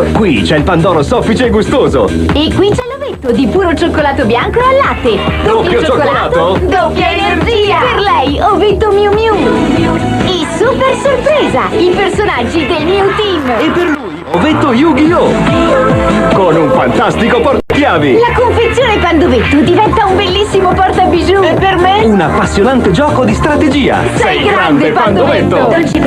del Qui c'è il Pandoro soffice e gustoso. E qui c'è l'ovetto di puro cioccolato bianco al latte. Doppio cioccolato? doppia energia. Per lei, ovetto Miu Miu. E super sorpresa, i personaggi del Miu Team. E per lui, ovetto Yu-Gi-Oh! Con un fantastico portachiavi. La confezione Pandovetto diventa un bellissimo portabijou. E per me? Un appassionante gioco di strategia. Sei grande, Pandovetto. Dolci